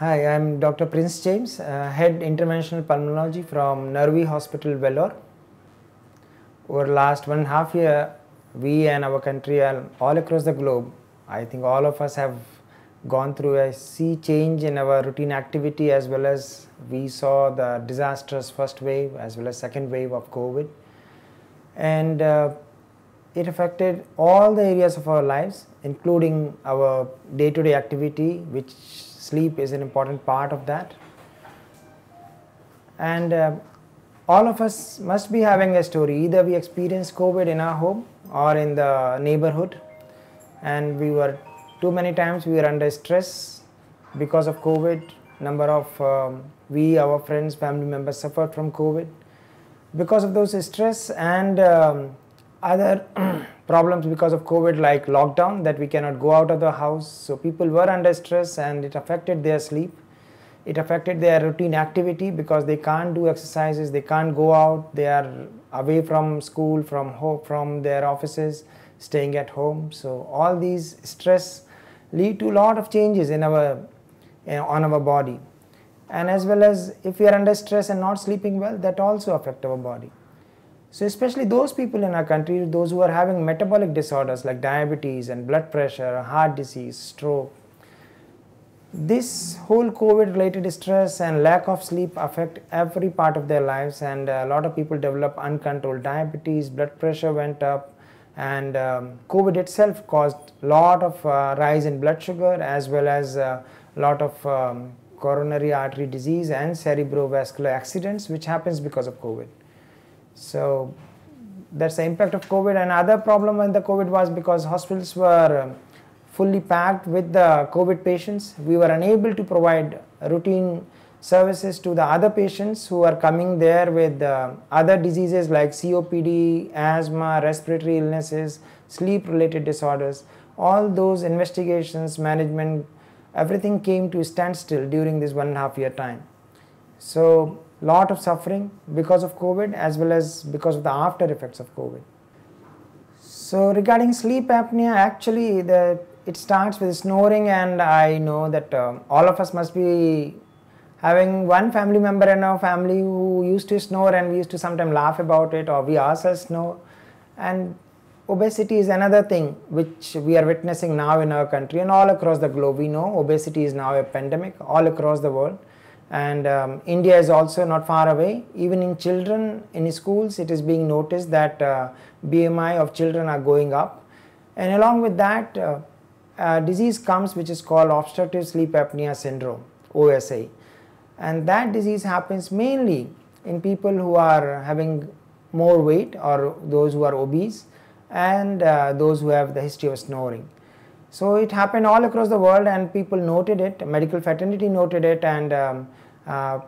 Hi, I'm Dr. Prince James, uh, Head Interventional Pulmonology from Nervi Hospital, Vellore. Over last one and a half year, we and our country and all across the globe, I think all of us have gone through a sea change in our routine activity as well as we saw the disastrous first wave as well as second wave of COVID. And uh, it affected all the areas of our lives, including our day-to-day activity, which sleep is an important part of that. And uh, all of us must be having a story. Either we experienced COVID in our home or in the neighborhood, and we were too many times we were under stress because of COVID. Number of um, we, our friends, family members suffered from COVID. Because of those stress and um, other problems because of COVID, like lockdown, that we cannot go out of the house. So people were under stress and it affected their sleep. It affected their routine activity because they can't do exercises, they can't go out, they are away from school, from home, from their offices, staying at home. So all these stress lead to a lot of changes in our you know, on our body. And as well as if we are under stress and not sleeping well, that also affect our body. So especially those people in our country, those who are having metabolic disorders like diabetes and blood pressure, heart disease, stroke, this whole COVID related stress and lack of sleep affect every part of their lives and a lot of people develop uncontrolled diabetes, blood pressure went up and um, COVID itself caused lot of uh, rise in blood sugar as well as a uh, lot of um, coronary artery disease and cerebrovascular accidents which happens because of COVID. So that's the impact of COVID. Another problem when the COVID was because hospitals were um, fully packed with the COVID patients. We were unable to provide routine services to the other patients who are coming there with uh, other diseases like COPD, asthma, respiratory illnesses, sleep related disorders. All those investigations, management, everything came to a standstill during this one and a half year time. So lot of suffering because of COVID as well as because of the after effects of COVID. So regarding sleep apnea, actually the it starts with snoring and I know that um, all of us must be having one family member in our family who used to snore and we used to sometimes laugh about it or we ourselves snore. And obesity is another thing which we are witnessing now in our country and all across the globe. We know obesity is now a pandemic all across the world and um, India is also not far away. Even in children in schools, it is being noticed that uh, BMI of children are going up. And along with that, uh, disease comes which is called obstructive sleep apnea syndrome, OSA. And that disease happens mainly in people who are having more weight or those who are obese and uh, those who have the history of snoring. So it happened all across the world and people noted it, medical fraternity noted it and um, uh,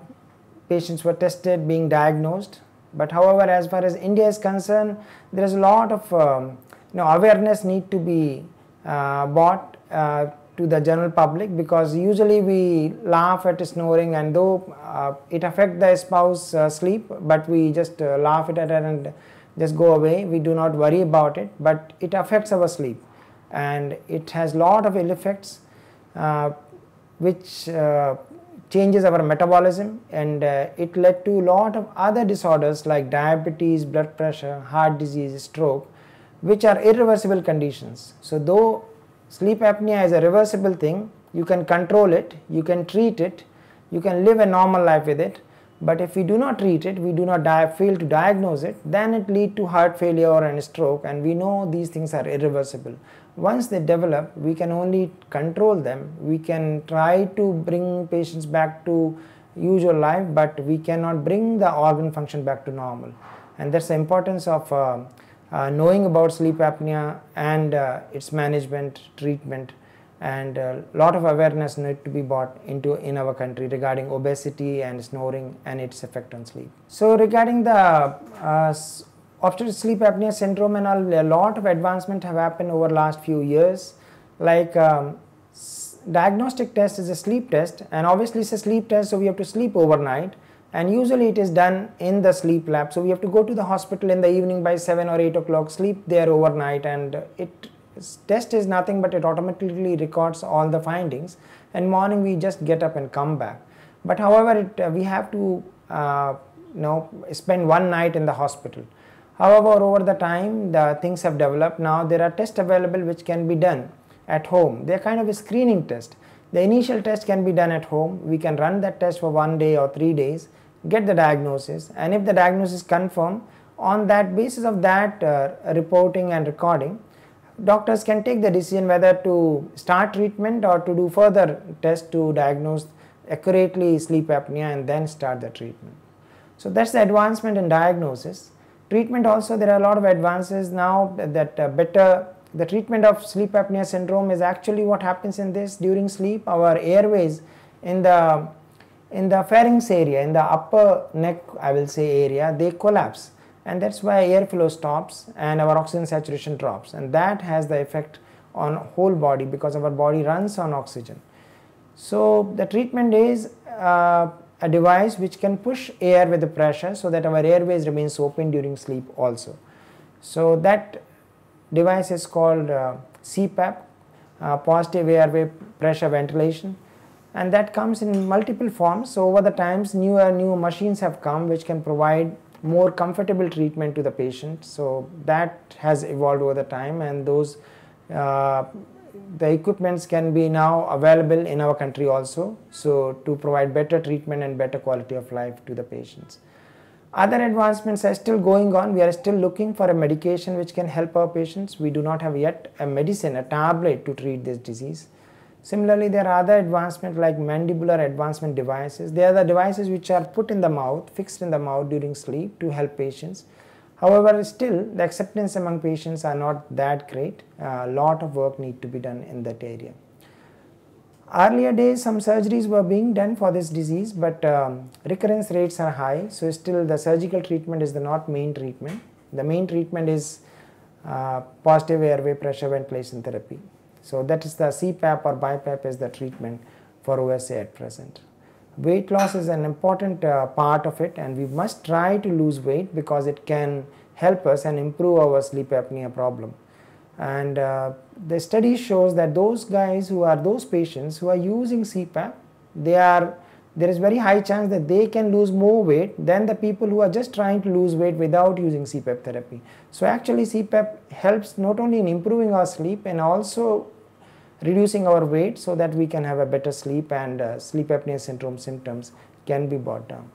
patients were tested being diagnosed. But however, as far as India is concerned, there is a lot of um, you know, awareness need to be uh, brought uh, to the general public because usually we laugh at snoring and though uh, it affects the spouse uh, sleep, but we just uh, laugh at it and just go away. We do not worry about it, but it affects our sleep and it has lot of ill effects uh, which uh, changes our metabolism and uh, it led to lot of other disorders like diabetes, blood pressure, heart disease, stroke which are irreversible conditions. So though sleep apnea is a reversible thing, you can control it, you can treat it, you can live a normal life with it but if we do not treat it, we do not fail to diagnose it, then it lead to heart failure and stroke and we know these things are irreversible. Once they develop, we can only control them. We can try to bring patients back to usual life, but we cannot bring the organ function back to normal. And that's the importance of uh, uh, knowing about sleep apnea and uh, its management, treatment, and a lot of awareness need to be brought into in our country regarding obesity and snoring and its effect on sleep. So regarding the uh, obstructive sleep apnea syndrome and a lot of advancement have happened over last few years. Like um, diagnostic test is a sleep test and obviously it's a sleep test so we have to sleep overnight and usually it is done in the sleep lab. So we have to go to the hospital in the evening by 7 or 8 o'clock, sleep there overnight and it test is nothing but it automatically records all the findings and morning we just get up and come back. But however, it, uh, we have to uh, you know spend one night in the hospital. However, over the time the things have developed. Now there are tests available which can be done at home. They are kind of a screening test. The initial test can be done at home. We can run that test for one day or three days, get the diagnosis, and if the diagnosis is confirmed, on that basis of that uh, reporting and recording, doctors can take the decision whether to start treatment or to do further tests to diagnose accurately sleep apnea and then start the treatment. So that's the advancement in diagnosis. Treatment also there are a lot of advances now that uh, better the treatment of sleep apnea syndrome is actually what happens in this. During sleep our airways in the in the pharynx area in the upper neck I will say area they collapse. And that's why airflow stops and our oxygen saturation drops. And that has the effect on whole body because our body runs on oxygen. So the treatment is uh, a device which can push air with the pressure so that our airways remains open during sleep also. So that device is called uh, CPAP, uh, positive airway pressure ventilation and that comes in multiple forms. So over the times newer new machines have come which can provide more comfortable treatment to the patient. So that has evolved over the time and those uh, the equipments can be now available in our country also so to provide better treatment and better quality of life to the patients. Other advancements are still going on. We are still looking for a medication which can help our patients. We do not have yet a medicine a tablet to treat this disease. Similarly there are other advancements like mandibular advancement devices. They are the devices which are put in the mouth fixed in the mouth during sleep to help patients However, still the acceptance among patients are not that great. A lot of work need to be done in that area. Earlier days some surgeries were being done for this disease but um, recurrence rates are high so still the surgical treatment is the not main treatment. The main treatment is uh, positive airway pressure ventilation therapy. So that is the CPAP or BiPAP is the treatment for OSA at present weight loss is an important uh, part of it and we must try to lose weight because it can help us and improve our sleep apnea problem and uh, the study shows that those guys who are those patients who are using CPAP they are there is very high chance that they can lose more weight than the people who are just trying to lose weight without using CPAP therapy. So actually CPAP helps not only in improving our sleep and also reducing our weight so that we can have a better sleep and uh, sleep apnea syndrome symptoms can be brought down.